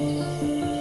Música